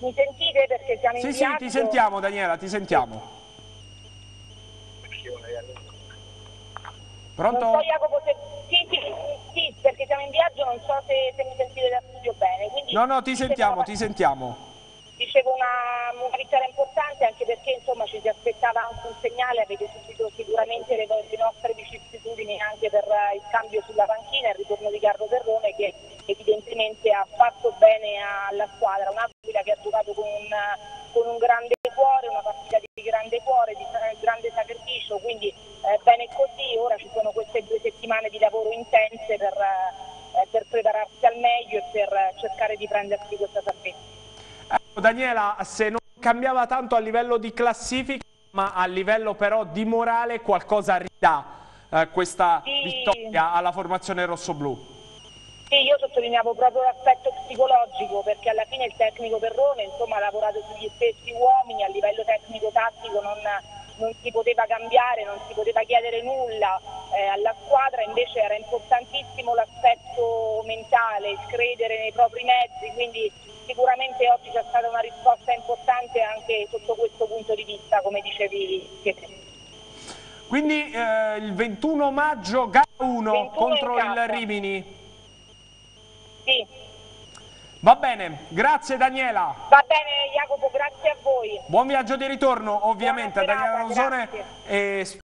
Mi sentite perché siamo in Sì, sì, ti sentiamo Daniela, ti sentiamo. Pronto? So Jacopo se... Sì, sì, sì, perché siamo in viaggio, non so se, se mi sentite da studio bene. Quindi, No, no, ti sentiamo, ti sentiamo. Dicevo una, una vittoria importante anche perché insomma ci si aspettava anche un segnale, avete subito sicuramente le, le nostre vicissitudini anche per il cambio sulla panchina il ritorno di Carlo Terrone che evidentemente ha fatto bene alla squadra, un'Aquila che ha giocato con un, con un grande cuore, una partita di grande cuore, di grande sacrificio, quindi eh, bene così, ora ci sono queste due settimane di lavoro intense per, eh, per prepararsi al meglio e per eh, cercare di prendersi questa salvezza. Ecco, Daniela, se non cambiava tanto a livello di classifica, ma a livello però di morale, qualcosa ridà eh, questa Sì. vittoria alla formazione rossoblù? Sì, io sottolineavo proprio l'aspetto psicologico perché alla fine il tecnico Perrone insomma, ha lavorato sugli stessi uomini, a livello tecnico-tattico non, non si poteva cambiare, non si poteva chiedere nulla eh, alla squadra, invece era importantissimo l'aspetto mentale, il credere nei propri mezzi, quindi sicuramente oggi c'è stata una risposta importante anche sotto questo punto di vista, come dicevi. te. Quindi eh, il 21 maggio gara 1 21 contro il. Rimini. Va bene, grazie Daniela. va bene Jacopo, grazie a voi. Buon viaggio di ritorno ovviamente a Daniela Rosone grazie.